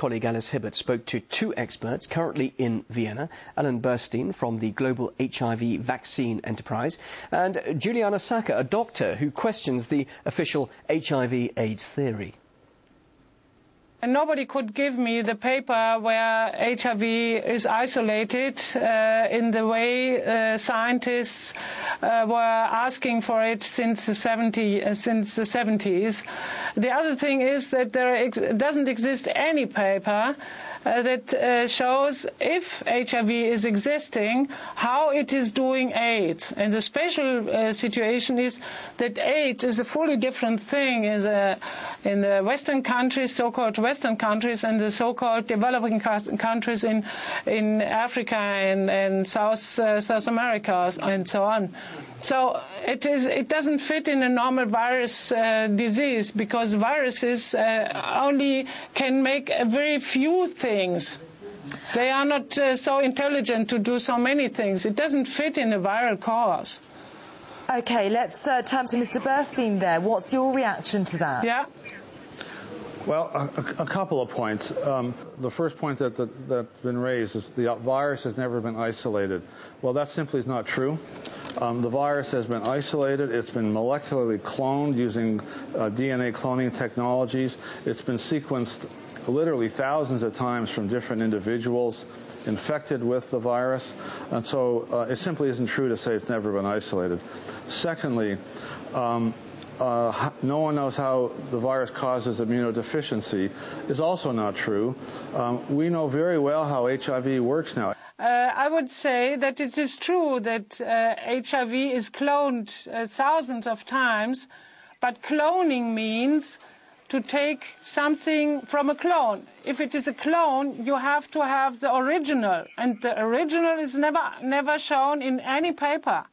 colleague Alice Hibbert spoke to two experts currently in Vienna Alan Bernstein from the Global HIV Vaccine Enterprise and Juliana Sacher, a doctor who questions the official HIV AIDS theory. And nobody could give me the paper where HIV is isolated uh, in the way uh, scientists uh, were asking for it since the 70 uh, since the 70s. The other thing is that there ex doesn't exist any paper that uh, shows if HIV is existing, how it is doing AIDS. And the special uh, situation is that AIDS is a fully different thing is a, in the Western countries, so-called Western countries, and the so-called developing countries in in Africa and, and South uh, South America and so on. So it is. It doesn't fit in a normal virus uh, disease because viruses uh, only can make a very few things. They are not uh, so intelligent to do so many things. It doesn't fit in a viral cause. Okay, let's uh, turn to Mr. Bernstein there. What's your reaction to that? Yeah. Well, a, a, couple of points. Um, the first point that, that, that's been raised is the virus has never been isolated. Well, that simply is not true. Um, the virus has been isolated. It's been molecularly cloned using uh, DNA cloning technologies. It's been sequenced literally thousands of times from different individuals infected with the virus. And so uh, it simply isn't true to say it's never been isolated. Secondly, um, uh, no one knows how the virus causes immunodeficiency is also not true. Um, we know very well how HIV works now. Uh, I would say that it is true that uh, HIV is cloned uh, thousands of times, but cloning means to take something from a clone. If it is a clone, you have to have the original, and the original is never never shown in any paper.